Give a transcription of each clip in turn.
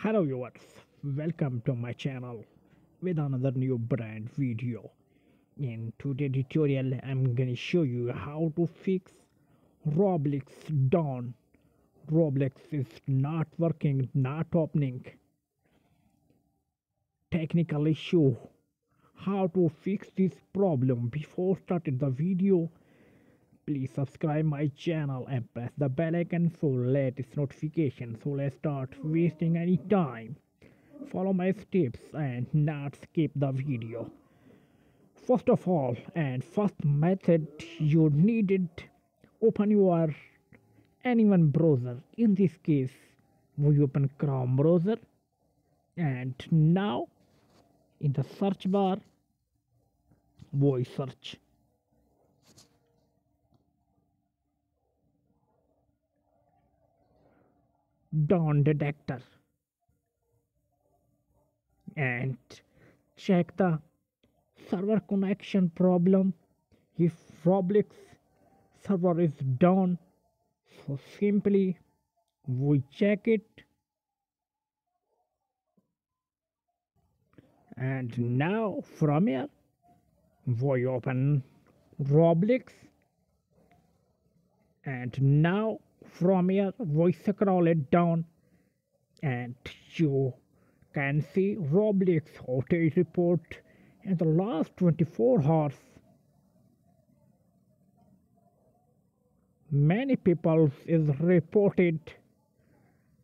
Hello viewers, welcome to my channel with another new brand video. In today's tutorial, I'm gonna show you how to fix Roblox down. Roblox is not working, not opening. Technical issue. How to fix this problem before starting the video please subscribe my channel and press the bell icon for latest notifications. So let's start wasting any time. Follow my steps and not skip the video. First of all and first method you needed open your any one browser. In this case we open chrome browser. And now in the search bar we search Downdetector. And check the server connection problem. If Roblox server is down so simply we check it. And now from here we open Roblox. And now from here we scroll it down and you can see Roblox outage report in the last 24 hours. Many people is reported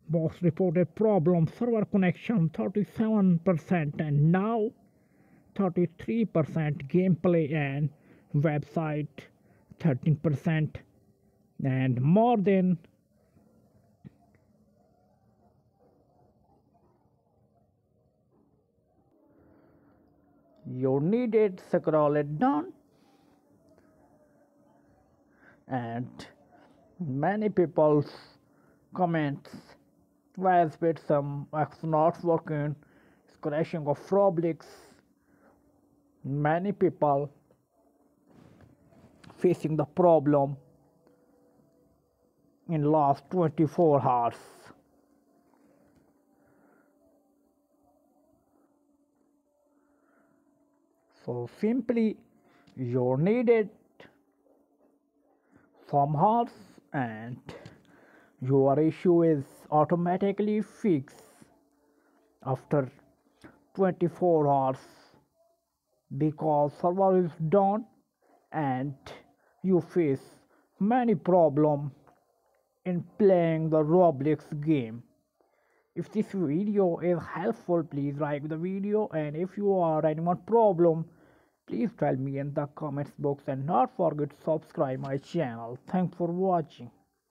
most reported problem server connection 37% and now 33% gameplay and website 13% and more than you need it scroll it down and many people's comments was with some not working crashing of Roblox. Many people facing the problem in last 24 hours. So simply you need it some hours and your issue is automatically fixed after 24 hours because server is down and you face many problem in playing the Roblox game. If this video is helpful, please like the video and if you are any more problem, please tell me in the comments box and not forget to subscribe my channel. Thanks for watching.